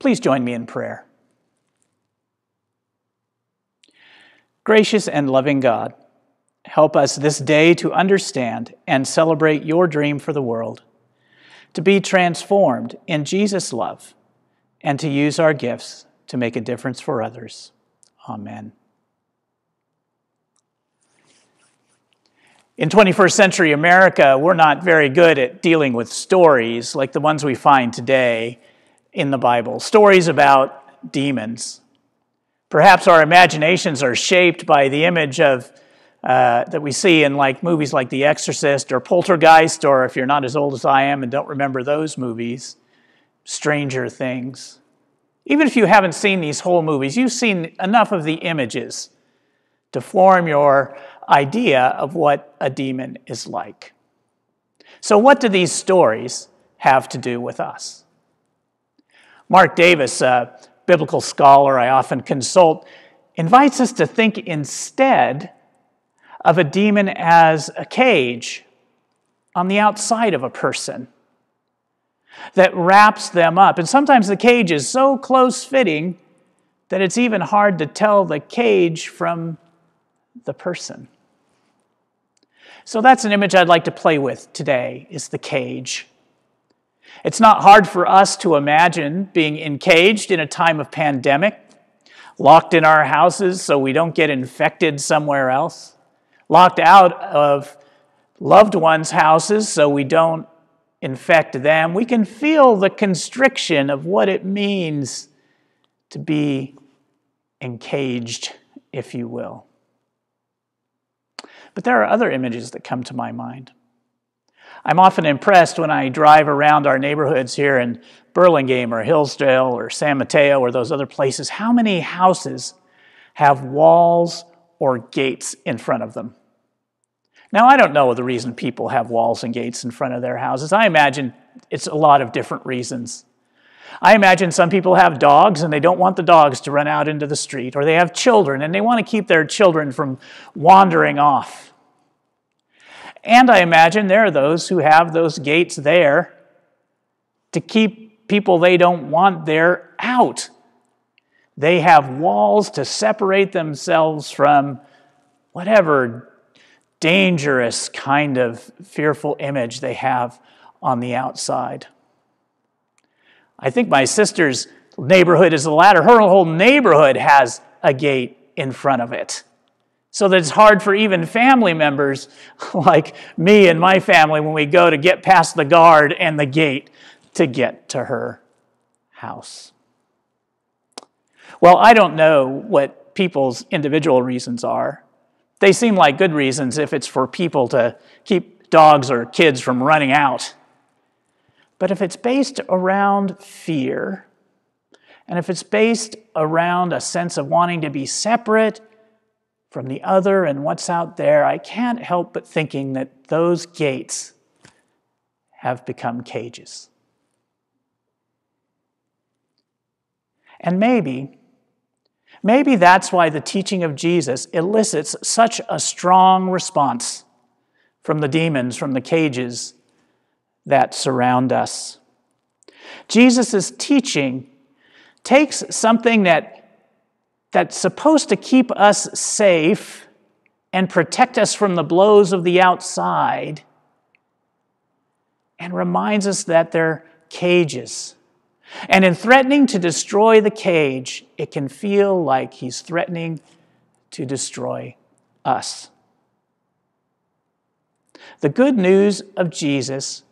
Please join me in prayer. Gracious and loving God, help us this day to understand and celebrate your dream for the world, to be transformed in Jesus' love, and to use our gifts to make a difference for others. Amen. In 21st century America, we're not very good at dealing with stories like the ones we find today in the Bible stories about demons. Perhaps our imaginations are shaped by the image of uh, that we see in like movies like The Exorcist or Poltergeist, or if you're not as old as I am and don't remember those movies, Stranger Things. Even if you haven't seen these whole movies, you've seen enough of the images to form your idea of what a demon is like. So, what do these stories have to do with us? Mark Davis, a biblical scholar I often consult, invites us to think instead of a demon as a cage on the outside of a person that wraps them up. And sometimes the cage is so close fitting that it's even hard to tell the cage from the person. So that's an image I'd like to play with today is the cage. It's not hard for us to imagine being encaged in a time of pandemic, locked in our houses so we don't get infected somewhere else, locked out of loved ones' houses so we don't infect them. We can feel the constriction of what it means to be encaged, if you will. But there are other images that come to my mind. I'm often impressed when I drive around our neighborhoods here in Burlingame or Hillsdale or San Mateo or those other places, how many houses have walls or gates in front of them? Now, I don't know the reason people have walls and gates in front of their houses. I imagine it's a lot of different reasons. I imagine some people have dogs and they don't want the dogs to run out into the street, or they have children and they want to keep their children from wandering off. And I imagine there are those who have those gates there to keep people they don't want there out. They have walls to separate themselves from whatever dangerous kind of fearful image they have on the outside. I think my sister's neighborhood is the latter. Her whole neighborhood has a gate in front of it. So that it's hard for even family members like me and my family when we go to get past the guard and the gate to get to her house. Well, I don't know what people's individual reasons are. They seem like good reasons if it's for people to keep dogs or kids from running out. But if it's based around fear, and if it's based around a sense of wanting to be separate from the other and what's out there, I can't help but thinking that those gates have become cages. And maybe, maybe that's why the teaching of Jesus elicits such a strong response from the demons, from the cages that surround us. Jesus' teaching takes something that, that's supposed to keep us safe and protect us from the blows of the outside and reminds us that they're cages. And in threatening to destroy the cage, it can feel like he's threatening to destroy us. The good news of Jesus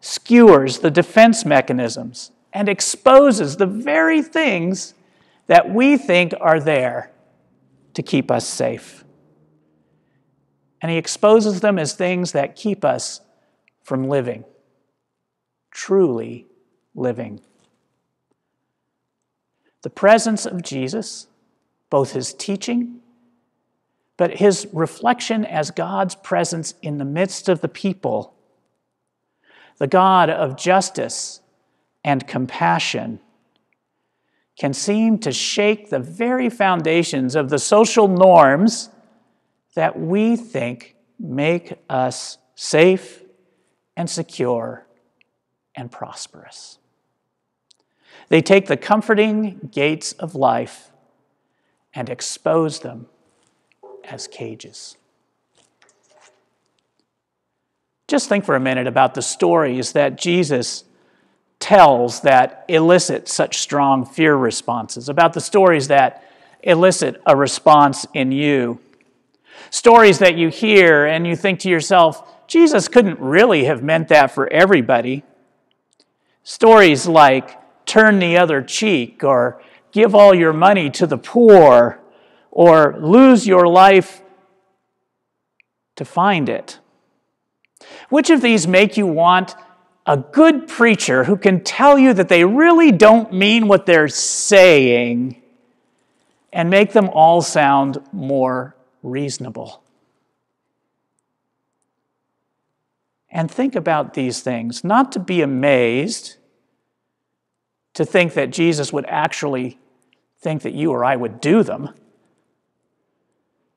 skewers the defense mechanisms and exposes the very things that we think are there to keep us safe. And he exposes them as things that keep us from living, truly living. The presence of Jesus, both his teaching, but his reflection as God's presence in the midst of the people the God of justice and compassion, can seem to shake the very foundations of the social norms that we think make us safe and secure and prosperous. They take the comforting gates of life and expose them as cages. Just think for a minute about the stories that Jesus tells that elicit such strong fear responses, about the stories that elicit a response in you. Stories that you hear and you think to yourself, Jesus couldn't really have meant that for everybody. Stories like, turn the other cheek, or give all your money to the poor, or lose your life to find it. Which of these make you want a good preacher who can tell you that they really don't mean what they're saying and make them all sound more reasonable? And think about these things, not to be amazed, to think that Jesus would actually think that you or I would do them.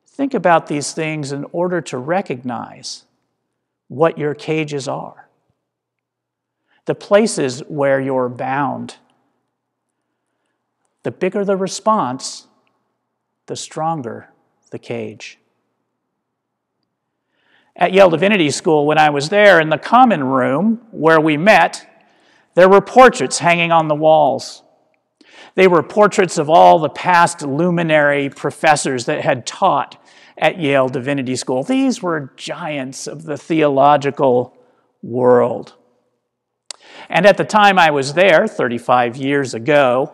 Think about these things in order to recognize what your cages are, the places where you're bound. The bigger the response, the stronger the cage. At Yale Divinity School, when I was there, in the common room where we met, there were portraits hanging on the walls. They were portraits of all the past luminary professors that had taught at Yale Divinity School. These were giants of the theological world. And at the time I was there, 35 years ago,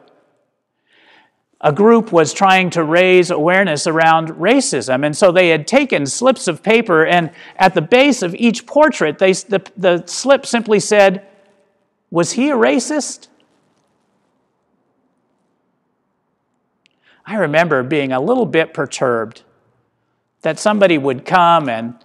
a group was trying to raise awareness around racism. And so they had taken slips of paper, and at the base of each portrait, they, the, the slip simply said, Was he a racist? I remember being a little bit perturbed that somebody would come and,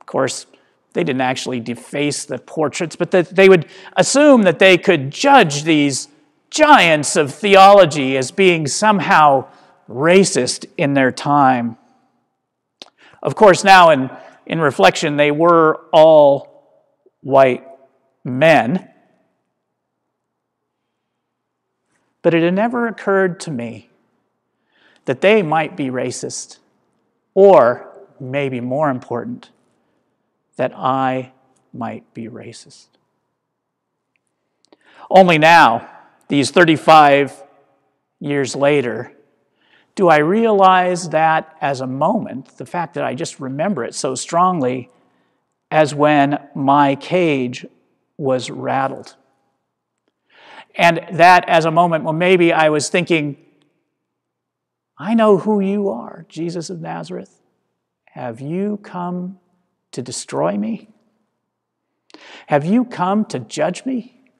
of course, they didn't actually deface the portraits, but that they would assume that they could judge these giants of theology as being somehow racist in their time. Of course, now in, in reflection, they were all white men. But it had never occurred to me that they might be racist or, maybe more important, that I might be racist. Only now, these 35 years later, do I realize that as a moment, the fact that I just remember it so strongly, as when my cage was rattled. And that as a moment when maybe I was thinking, I know who you are, Jesus of Nazareth. Have you come to destroy me? Have you come to judge me?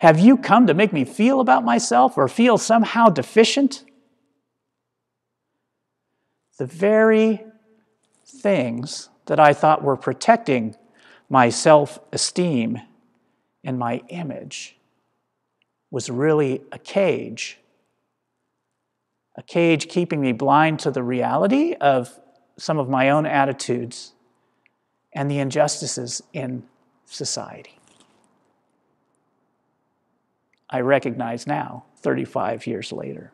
Have you come to make me feel about myself or feel somehow deficient? The very things that I thought were protecting my self esteem and my image was really a cage a cage keeping me blind to the reality of some of my own attitudes and the injustices in society. I recognize now, 35 years later.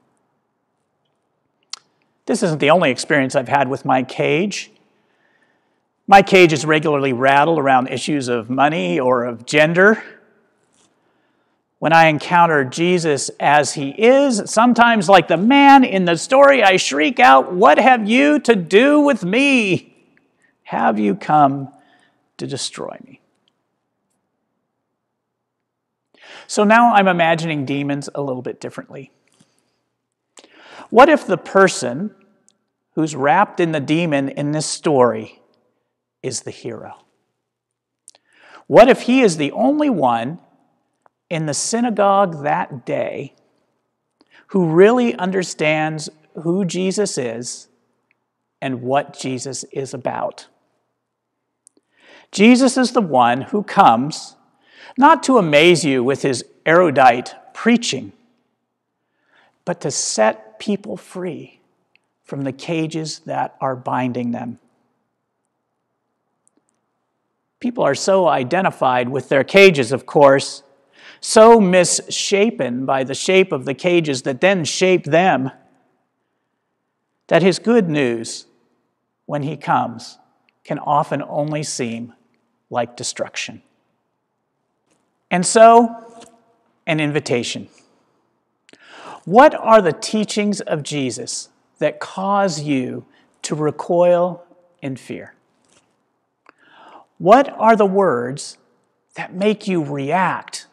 This isn't the only experience I've had with my cage. My cage is regularly rattled around issues of money or of gender when I encounter Jesus as he is. Sometimes, like the man in the story, I shriek out, What have you to do with me? Have you come to destroy me? So now I'm imagining demons a little bit differently. What if the person who's wrapped in the demon in this story is the hero? What if he is the only one in the synagogue that day who really understands who Jesus is and what Jesus is about. Jesus is the one who comes not to amaze you with his erudite preaching, but to set people free from the cages that are binding them. People are so identified with their cages, of course, so misshapen by the shape of the cages that then shape them, that his good news, when he comes, can often only seem like destruction. And so, an invitation. What are the teachings of Jesus that cause you to recoil in fear? What are the words that make you react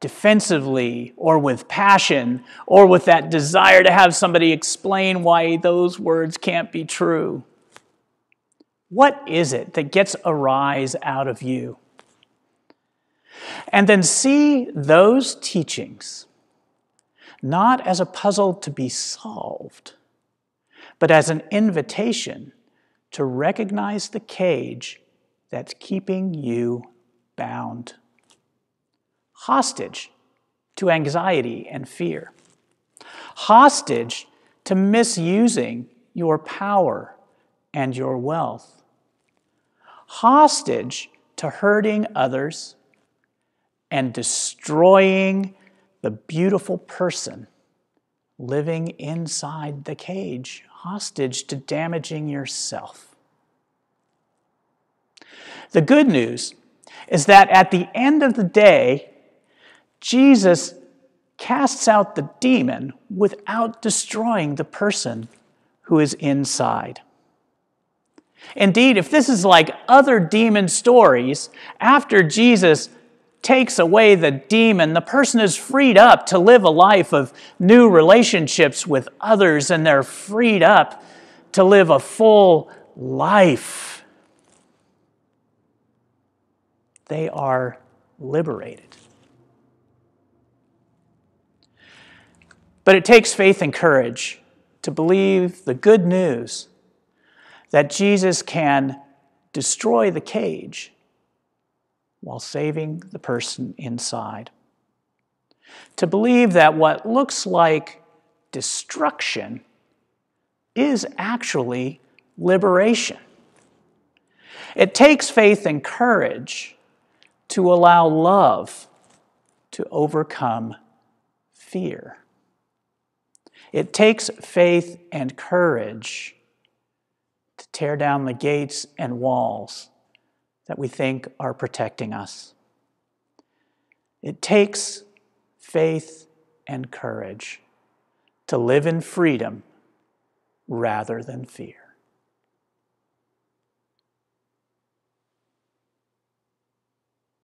defensively or with passion or with that desire to have somebody explain why those words can't be true? What is it that gets a rise out of you? And then see those teachings not as a puzzle to be solved, but as an invitation to recognize the cage that's keeping you bound, hostage to anxiety and fear, hostage to misusing your power and your wealth, hostage to hurting others and destroying the beautiful person living inside the cage, hostage to damaging yourself. The good news is that at the end of the day, Jesus casts out the demon without destroying the person who is inside. Indeed, if this is like other demon stories, after Jesus takes away the demon, the person is freed up to live a life of new relationships with others, and they're freed up to live a full life. They are liberated. But it takes faith and courage to believe the good news that Jesus can destroy the cage while saving the person inside. To believe that what looks like destruction is actually liberation. It takes faith and courage to allow love to overcome fear. It takes faith and courage tear down the gates and walls that we think are protecting us. It takes faith and courage to live in freedom rather than fear.